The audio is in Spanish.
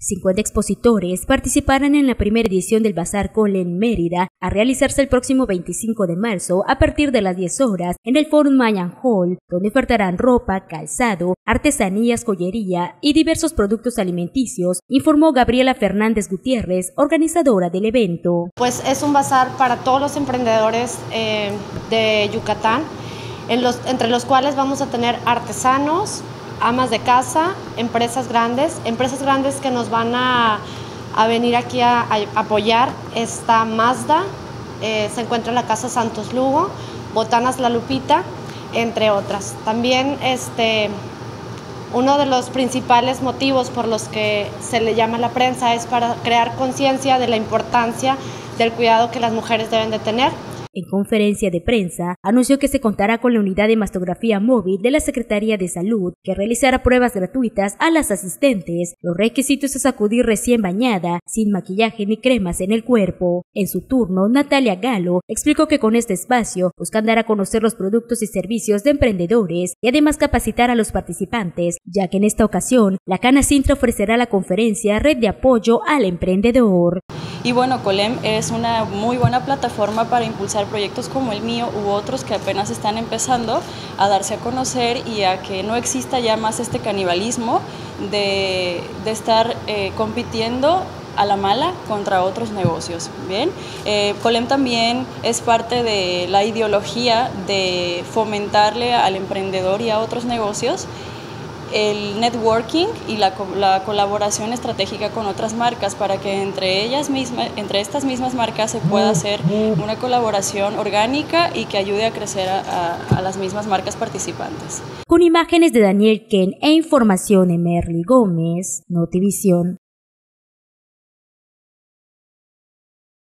50 expositores participarán en la primera edición del Bazar Colen Mérida a realizarse el próximo 25 de marzo a partir de las 10 horas en el Forum Mayan Hall, donde ofertarán ropa, calzado, artesanías, joyería y diversos productos alimenticios, informó Gabriela Fernández Gutiérrez, organizadora del evento. Pues es un bazar para todos los emprendedores eh, de Yucatán, entre los cuales vamos a tener artesanos, amas de casa, empresas grandes, empresas grandes que nos van a, venir aquí a, apoyar. Está Mazda, eh, se encuentra en la Casa Santos Lugo, Botanas La Lupita, entre otras. También este, uno de los principales motivos por los que se le llama la prensa es para crear conciencia de la importancia del cuidado que las mujeres deben de tener en conferencia de prensa, anunció que se contará con la unidad de mastografía móvil de la Secretaría de Salud, que realizará pruebas gratuitas a las asistentes. Los requisitos es acudir recién bañada, sin maquillaje ni cremas en el cuerpo. En su turno, Natalia Galo explicó que con este espacio buscan dar a conocer los productos y servicios de emprendedores y además capacitar a los participantes, ya que en esta ocasión la Cana Sintra ofrecerá la conferencia Red de Apoyo al Emprendedor. Y bueno, Colem es una muy buena plataforma para impulsar proyectos como el mío u otros que apenas están empezando a darse a conocer y a que no exista ya más este canibalismo de, estar eh, compitiendo a la mala contra otros negocios. Bien, eh, Colem también es parte de la ideología de fomentarle al emprendedor y a otros negocios el networking y la, colaboración estratégica con otras marcas para que entre ellas mismas, entre estas mismas marcas se pueda hacer una colaboración orgánica y que ayude a crecer a, a las mismas marcas participantes. Con imágenes de Daniel Ken e información de Merly Gómez, Notivisión.